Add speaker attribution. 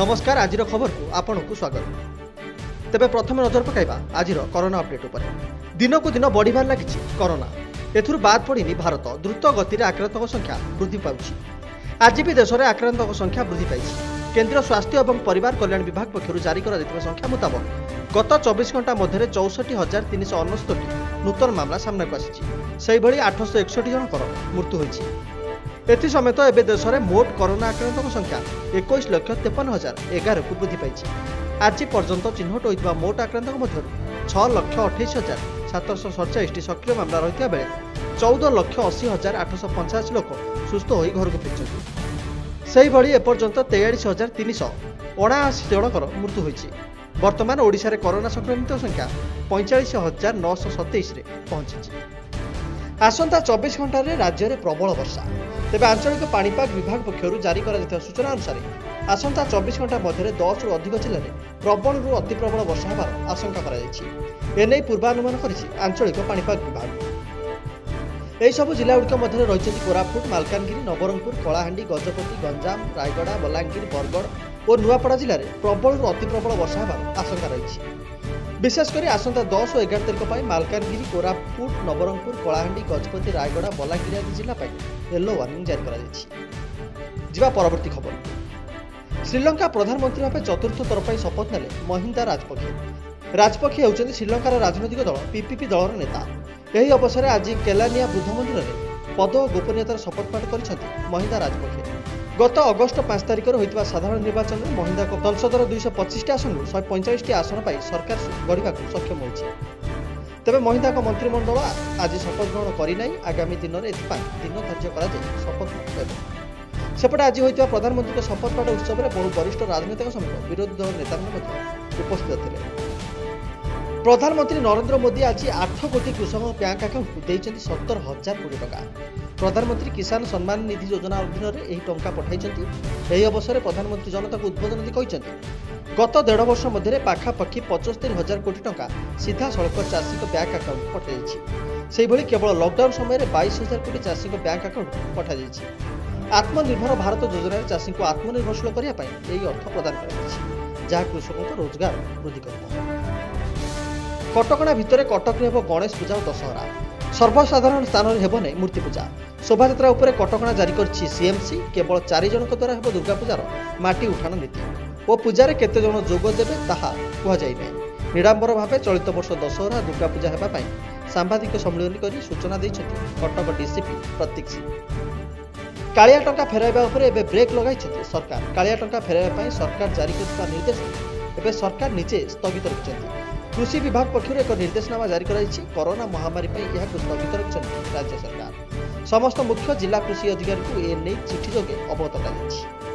Speaker 1: নমস্কার আজর খবরকু আপনার স্বাগত তেবে প্রথমে নজর পকাইবা আজর করোনা অপডেট উপরে দিনকু দিন বড়িবার লাগিছে করোনা এথুর বাদ পড়িনি ভারত দ্রুত গতিরে আক্রান্তক সংখ্যা বৃদ্ধি পাচ্ছে আজি বি দেশের আক্রান্তক সংখ্যা বৃদ্ধি পাইছে কেন্দ্রীয় স্বাস্থ্য এবং পরিবার কল্যাণ বিভাগ পক্ষ জারি করা সংখ্যা মুতাবক গত চব্বিশ ঘণ্টা মধ্যে চৌষঠি হাজার তিনশহ অনস্তটি নূতন মামলা সামনাকু আসিছে সেইভাবে আটশো একষট্টি জনকর মৃত্যু হয়েছে ଏଥିସମେତ ଏବେ ଦେଶରେ ମୋଟ କରୋନା ଆକ୍ରାନ୍ତଙ୍କ ସଂଖ୍ୟା ଏକୋଇଶ ଲକ୍ଷ ତେପନ ହଜାର ଏଗାରକୁ ବୃଦ୍ଧି ପାଇଛି ଆଜି ପର୍ଯ୍ୟନ୍ତ ଚିହ୍ନଟ ହୋଇଥିବା ମୋଟ ଆକ୍ରାନ୍ତଙ୍କ ମଧ୍ୟରୁ ଛଅ ଲକ୍ଷ ଅଠେଇଶ ହଜାର ସାତଶହ ସଡ଼ଚାଳିଶଟି ସକ୍ରିୟ ମାମଲା ରହିଥିବା ବେଳେ ଚଉଦ ଲକ୍ଷ ଅଶୀ ହଜାର ଆଠଶହ ପଞ୍ଚାଅଶୀ ଲୋକ ସୁସ୍ଥ ହୋଇ ଘରକୁ ଫେରିଛନ୍ତି ସେହିଭଳି ଏପର୍ଯ୍ୟନ୍ତ ତେୟାଳିଶ ହଜାର ତିନିଶହ ଅଣାଅଶୀ ଜଣଙ୍କର ମୃତ୍ୟୁ ହୋଇଛି ବର୍ତ୍ତମାନ ଓଡ଼ିଶାରେ କରୋନା ସଂକ୍ରମିତ ସଂଖ୍ୟା ପଇଁଚାଳିଶ ହଜାର ନଅଶହ ସତେଇଶରେ ପହଞ୍ଚିଛି ଆସନ୍ତା ଚବିଶ ଘଣ୍ଟାରେ ରାଜ୍ୟରେ ପ୍ରବଳ ବର୍ଷା ତେବେ ଆଞ୍ଚଳିକ ପାଣିପାଗ ବିଭାଗ ପକ୍ଷରୁ ଜାରି କରାଯାଇଥିବା ସୂଚନା ଅନୁସାରେ ଆସନ୍ତା ଚବିଶ ଘଣ୍ଟା ମଧ୍ୟରେ ଦଶରୁ ଅଧିକ ଜିଲ୍ଲାରେ ପ୍ରବଳରୁ ଅତି ପ୍ରବଳ ବର୍ଷା ହେବାର ଆଶଙ୍କା କରାଯାଇଛି ଏନେଇ ପୂର୍ବାନୁମାନ କରିଛି ଆଞ୍ଚଳିକ ପାଣିପାଗ ବିଭାଗ ଏହିସବୁ ଜିଲ୍ଲାଗୁଡ଼ିକ ମଧ୍ୟରେ ରହିଛନ୍ତି କୋରାପୁଟ ମାଲକାନଗିରି ନବରଙ୍ଗପୁର କଳାହାଣ୍ଡି ଗଜପତି ଗଞ୍ଜାମ ରାୟଗଡ଼ା ବଲାଙ୍ଗୀର ବରଗଡ଼ ଓ ନୂଆପଡ଼ା ଜିଲ୍ଲାରେ ପ୍ରବଳରୁ ଅତି ପ୍ରବଳ ବର୍ଷା ହେବାର ଆଶଙ୍କା ରହିଛି ବିଶେଷ କରି ଆସନ୍ତା ଦଶ ଓ ଏଗାର ତାରିଖ ପାଇଁ ମାଲକାନଗିରି କୋରାପୁଟ ନବରଙ୍ଗପୁର କଳାହାଣ୍ଡି ଗଜପତି ରାୟଗଡ଼ା ବଲାଙ୍ଗୀର ଆଦି ଜିଲ୍ଲା ପାଇଁ ୟେଲୋ ୱାର୍ଣ୍ଣିଂ ଜାରି କରାଯାଇଛି ଯିବା ପରବର୍ତ୍ତୀ ଖବର ଶ୍ରୀଲଙ୍କା ପ୍ରଧାନମନ୍ତ୍ରୀ ଭାବେ ଚତୁର୍ଥ ଥର ପାଇଁ ଶପଥ ନେଲେ ମହିନ୍ଦା ରାଜପକ୍ଷେ ରାଜପକ୍ଷେ ହେଉଛନ୍ତି ଶ୍ରୀଲଙ୍କାର ରାଜନୈତିକ ଦଳ ପିପିପି ଦଳର ନେତା ଏହି ଅବସରରେ ଆଜି କେଲାନିଆ ବୁଦ୍ଧ ମନ୍ଦିରରେ ପଦ ଓ ଗୋପନୀୟତାର ଶପଥପାଠ କରିଛନ୍ତି ମହିନ୍ଦା ରାଜପକ୍ଷେ ଗତ ଅଗଷ୍ଟ ପାଞ୍ଚ ତାରିଖରେ ହୋଇଥିବା ସାଧାରଣ ନିର୍ବାଚନରେ ମହିନ୍ଦାଙ୍କ ସଂସଦର ଦୁଇଶହ ପଚିଶଟି ଆସନରୁ ଶହେ ପଇଁଚାଳିଶଟି ଆସନ ପାଇଁ ସରକାର ଗଢ଼ିବାକୁ ସକ୍ଷମ ହୋଇଛି ତେବେ ମହିନ୍ଦାଙ୍କ ମନ୍ତ୍ରିମଣ୍ଡଳ ଆଜି ଶପଥ ଗ୍ରହଣ କରିନାହିଁ ଆଗାମୀ ଦିନରେ ଏଥିପାଇଁ ଦିନ ଧାର୍ଯ୍ୟ କରାଯାଇ ଶପଥ ନେବ ସେପଟେ ଆଜି ହୋଇଥିବା ପ୍ରଧାନମନ୍ତ୍ରୀଙ୍କ ଶପଥପାଠ ଉତ୍ସବରେ ବହୁ ବରିଷ୍ଠ ରାଜନେତାଙ୍କ ସମେତ ବିରୋଧୀ ଦଳ ନେତାମାନେ ମଧ୍ୟ ଉପସ୍ଥିତ ଥିଲେ প্রধানমন্ত্রী নরেন্দ্র মোদী আজ আঠ কোটি কৃষক ব্যাঙ্ক আকাউন্টকু দিয়েছেন সত্তর হাজার কোটি টাকা প্রধানমন্ত্রী কিষান সম্মান নিধি যোজনা অধীনরে এই টঙ্কা পঠাইছেন এই অবসরে প্রধানমন্ত্রী জনতাকে উদ্বোধন দিয়ে কিন্তু গত দেড় বর্ষ মধ্যে পাখাপাখি পঁচস্তরি হাজার কোটি টঙ্কা সিধাসলখ চাষীক ব্যাঙ্ক আকাউন্ট পঠাইছে সেইভাবে কেবল লকডাউন সময়ের বাইশ হাজার কোটি চাষীক ব্যাঙ্ক আকাউন্ট পঠাযাই আত্মনির্ভর ভারত যোজনার চাষীকে আত্মনির্ভরশীল করা এই অর্থ প্রদান করা যা কৃষকঙ্ রোজগার বৃদ্ধি করবে କଟକଣା ଭିତରେ କଟକରେ ହେବ ଗଣେଶ ପୂଜା ଓ ଦଶହରା ସର୍ବସାଧାରଣ ସ୍ଥାନରେ ହେବ ନାହିଁ ମୂର୍ତ୍ତି ପୂଜା ଶୋଭାଯାତ୍ରା ଉପରେ କଟକଣା ଜାରି କରିଛି ସିଏମ୍ସି କେବଳ ଚାରି ଜଣଙ୍କ ଦ୍ୱାରା ହେବ ଦୁର୍ଗାପୂଜାର ମାଟି ଉଠାଣ ନୀତି ଓ ପୂଜାରେ କେତେଜଣ ଯୋଗ ଦେବେ ତାହା କୁହାଯାଇ ନାହିଁ ନିଡ଼ାମ୍ବର ଭାବେ ଚଳିତ ବର୍ଷ ଦଶହରା ଦୁର୍ଗାପୂଜା ହେବା ପାଇଁ ସାମ୍ବାଦିକ ସମ୍ମିଳନୀ କରି ସୂଚନା ଦେଇଛନ୍ତି କଟକ ଡିସିପି ପ୍ରତୀକ ସିଂ କାଳିଆ ଟଙ୍କା ଫେରାଇବା ଉପରେ ଏବେ ବ୍ରେକ୍ ଲଗାଇଛନ୍ତି ସରକାର କାଳିଆ ଟଙ୍କା ଫେରାଇବା ପାଇଁ ସରକାର ଜାରି କରିଥିବା ନିର୍ଦ୍ଦେଶ ଏବେ ସରକାର ନିଜେ ସ୍ଥଗିତ ରଖିଛନ୍ତି କୃଷି ବିଭାଗ ପକ୍ଷରୁ ଏକ ନିର୍ଦ୍ଦେଶନାମା ଜାରି କରାଯାଇଛି କରୋନା ମହାମାରୀ ପାଇଁ ଏହାକୁ ସ୍ଥଗିତ ରଖିଛନ୍ତି ରାଜ୍ୟ ସରକାର ସମସ୍ତ ମୁଖ୍ୟ ଜିଲ୍ଲା କୃଷି ଅଧିକାରୀଙ୍କୁ ଏ ନେଇ ଚିଠି ଯୋଗେ ଅବଗତ କରାଯାଇଛି